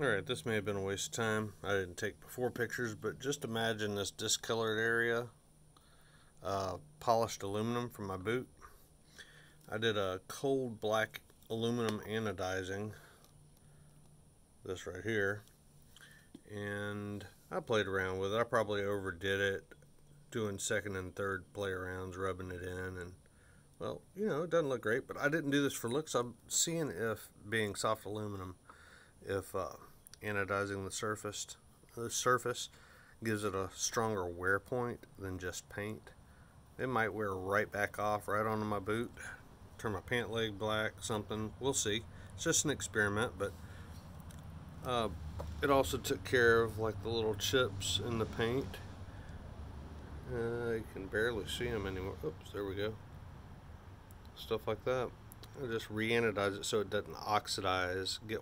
Alright, this may have been a waste of time. I didn't take before pictures, but just imagine this discolored area. Uh, polished aluminum from my boot. I did a cold black aluminum anodizing. This right here. And I played around with it. I probably overdid it doing second and third play arounds, rubbing it in and well, you know, it doesn't look great, but I didn't do this for looks. I'm seeing if being soft aluminum if uh, anodizing the surface, the surface gives it a stronger wear point than just paint. It might wear right back off right onto my boot, turn my pant leg black, something. We'll see. It's just an experiment, but uh, it also took care of like the little chips in the paint. Uh, you can barely see them anymore. Oops, there we go. Stuff like that. I just re-anodize it so it doesn't oxidize, get